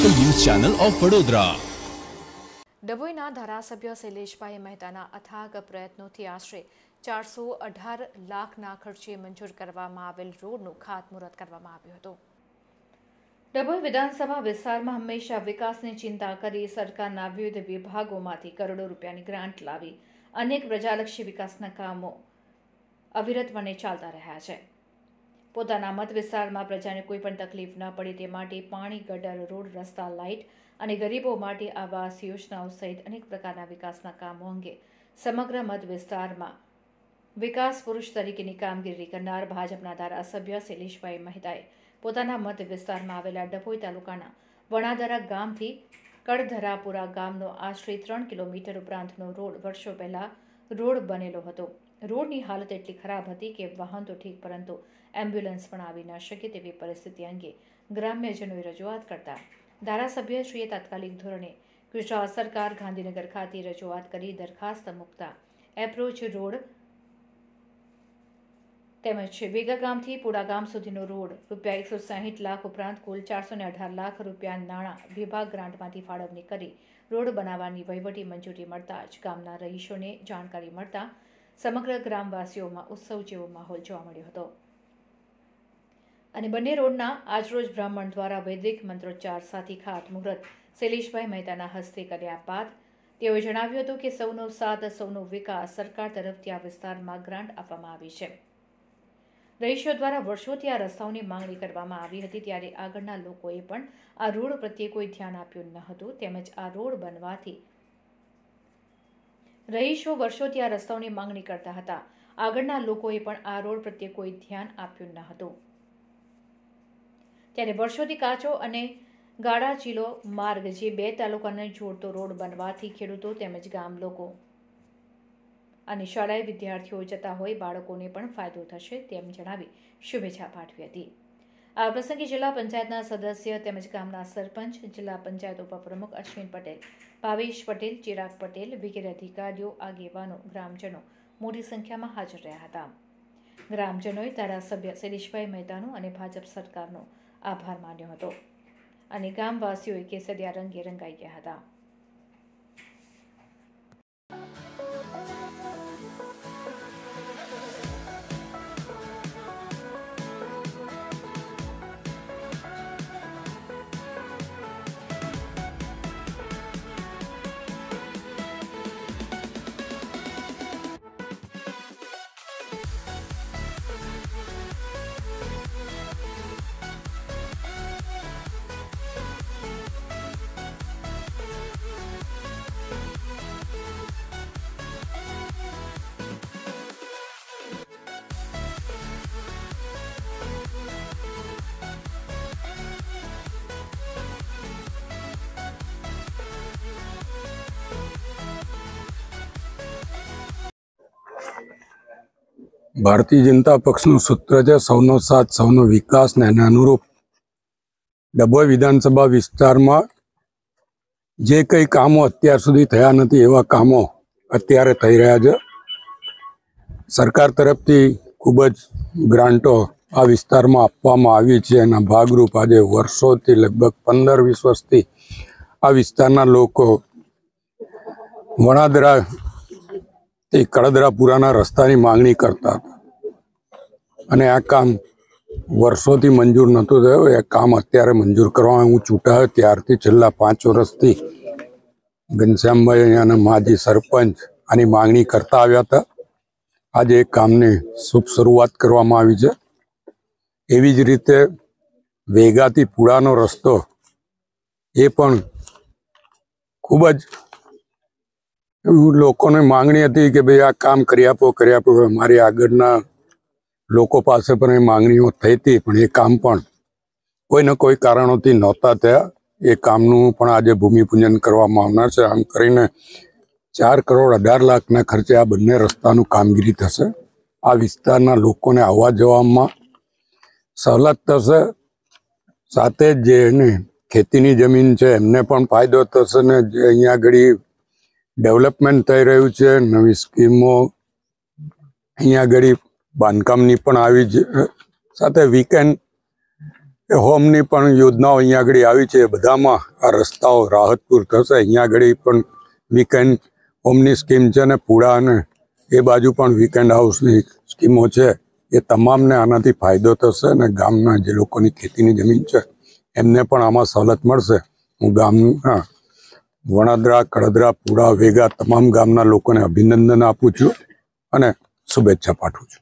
Of Vadodara ડભોઈના ધારાસભ્ય શૈલેષભાઈ મહેતાના અથાગ પ્રયત્નોથી આશરે ચારસો અઢાર લાખના ખર્ચે મંજૂર કરવામાં આવેલ રોડનું ખાતમુહૂર્ત કરવામાં આવ્યું હતું. ડભોઈ વિધાનસભા વિસ્તારમાં હંમેશા વિકાસની ચિંતા કરી સરકારના વિવિધ વિભાગોમાંથી કરોડો રૂપિયાની ગ્રાન્ટ લાવી અનેક પ્રજાલક્ષી વિકાસના કામો અવિરતપણે ચાલતા રહ્યા છે. પોતાના મત વિસ્તારમાં પ્રજાને કોઈ પણ તકલીફ ન પડે તે માટે પાણી, ગટર, રોડ, રસ્તા, લાઇટ અને ગરીબો માટે આવાસ યોજનાઓ સહિત અનેક પ્રકારના વિકાસના કામો અંગે સમગ્ર મત વિસ્તારમાં વિકાસ પુરુષ તરીકેની કામગીરી કરનાર ભાજપના ધારાસભ્ય શૈલેષભાઈ મહેતાએ પોતાના મત વિસ્તારમાં આવેલા ડભોઈ તાલુકાના વણાદરા ગામથી કડધરાપુરા ગામનો આશરે ત્રણ કિલોમીટર ઉપરાંતનો રોડ વર્ષો પહેલા રોડ બનેલો હતો. રોડની હાલત એટલી ખરાબ હતી કે વાહન તો ઠીક, પરંતુ એમ્બ્યુલન્સ પણ આવી ન શકે તેવી પરિસ્થિતિ અંગે ગ્રામ્યજનોએ રજૂઆત કરતા ધારાસભ્યશ્રીએ તાત્કાલિક ધોરણે ગુજરાત સરકાર ગાંધીનગર ખાતે રજૂઆત કરી દરખાસ્ત મૂકતા એપ્રોચ રોડ તેમજ વેગા ગામથી પુડા ગામ સુધીનો રોડ રૂપિયા એકસો સાહીઠ લાખ ઉપરાંત કુલ ચારસો ને અઢાર લાખ રૂપિયા નાણાં વિભાગ ગ્રાન્ટમાંથી ફાળવણી કરી રોડ બનાવવાની વહીવટી મંજૂરી મળતા જ ગામના રહીશોને જાણકારી મળતા સમગ્ર ગ્રામવાસીઓમાં ઉત્સવ જેવો માહોલ જોવા મળ્યો હતો. અને બંને રોડના આજરોજ બ્રાહ્મણ દ્વારા વૈદિક મંત્રોચ્ચાર સાથે ખાતમુહૂર્ત શૈલેષભાઈ મહેતાના હસ્તે કર્યા બાદ તેઓએ જણાવ્યું હતું કે સૌનો સાથ, સૌનો વિકાસ સરકાર તરફથી આ વિસ્તારમાં ગ્રાન્ટ આપવામાં આવી છે. રહીશો દ્વારા વર્ષોથી આ રસ્તાઓની માંગણી કરવામાં આવી હતી ત્યારે આગળના લોકોએ પણ આ રોડ પ્રત્યે કોઈ ધ્યાન આપ્યું ન હતું તેમજ આ રોડ બનવાથી રહીશો વર્ષોથી આ રસ્તાઓની માંગણી કરતા હતા. આગળના લોકોએ પણ આ રોડ પ્રત્યે કોઈ ધ્યાન આપ્યું ન હતું. ત્યારે વર્ષોથી કાચો અને ગાળા ચીલો માર્ગ જે બે તાલુકાને જોડતો રોડ બનવાથી ખેડૂતો તેમજ ગામ લોકો અને શાળાએ વિદ્યાર્થીઓ જતા હોય, બાળકોને પણ ફાયદો થશે તેમ જણાવી શુભેચ્છા પાઠવી હતી. આ પ્રસંગે જિલ્લા પંચાયતના સદસ્ય તેમજ ગામના સરપંચ, જિલ્લા પંચાયત ઉપપ્રમુખ અશ્વિન પટેલ, ભાવેશ પટેલ, ચિરાગ પટેલ વગેરે અધિકારીઓ, આગેવાનો, ગ્રામજનો મોટી સંખ્યામાં હાજર રહ્યા હતા. ગ્રામજનોએ ધારાસભ્ય શૈલેષભાઈ મહેતાનો અને ભાજપ સરકારનો આભાર માન્યો હતો અને ગામવાસીઓએ કેસરિયા રંગે રંગાઈ ગયા હતા. ભારતીય જનતા પક્ષનું સૂત્ર છે સૌનો સાથ, સૌનો વિકાસ ને એને અનુરૂપ. ડભોઈ વિધાનસભા વિસ્તારમાં જે કંઈ કામો અત્યાર સુધી થયા નથી, એવા કામો અત્યારે થઈ રહ્યા છે. સરકાર તરફથી ખૂબ જ ગ્રાન્ટો આ વિસ્તારમાં આપવામાં આવી છે. એના ભાગરૂપ આજે વર્ષોથી, લગભગ પંદર, વીસ વર્ષથી આ વિસ્તારના લોકો વણાદરા તે કડદરાપુરાના રસ્તાની માંગણી કરતા હતા. અને આ કામ વર્ષોથી મંજૂર નહોતું થયું. એ કામ અત્યારે મંજૂર કરવામાં હું ચૂંટાયો ત્યારથી છેલ્લા પાંચ વર્ષથી ઘનશ્યામભાઈ અને માજી સરપંચ આની માંગણી કરતા આવ્યા હતા. આજે એ કામની શુભ શરૂઆત કરવામાં આવી છે. એવી જ રીતે વેગાથી પુડાનો રસ્તો એ પણ ખૂબ જ લોકોને માંગણી હતી કે ભાઈ આ કામ કરી આપો કરી આપો મારી આગળના લોકો પાસે પણ એ માંગણીઓ થઈ હતી, પણ એ કામ પણ કોઈ ને કોઈ કારણોથી નહોતા થયા. એ કામનું પણ આજે ભૂમિપૂજન કરવામાં આવનાર છે. આમ કરીને ચાર કરોડ અઢાર લાખના ખર્ચે આ બંને રસ્તાનું કામગીરી થશે. આ વિસ્તારના લોકોને આવવા જવામાં સવલત થશે. સાથે જ જેને ખેતીની જમીન છે, એમને પણ ફાયદો થશે ને જે અહીંયા આગળ ડેવલપમેન્ટ થઈ રહ્યું છે, નવી સ્કીમો. અહીંયા આગળ બાંધકામની પણ આવી છે સાથે વીકેન્ડ હોમની પણ યોજનાઓ અહીંયા આગળ આવી છે, બધામાં આ રસ્તાઓ રાહતપુર થશે. અહીંયા આગળ પણ વીકેન્ડ હોમની સ્કીમ છે ને પૂળા અને એ બાજુ પણ વીકેન્ડ હાઉસની સ્કીમો છે. એ તમામને આનાથી ફાયદો થશે અને ગામના જે લોકોની ખેતીની જમીન છે, એમને પણ આમાં સવલત મળશે. હું ગામના વણાદરા કડદરા પુડા વેગા તમામ ગામના લોકોને અભિનંદન આપું છું અને શુભેચ્છા પાઠવું છું.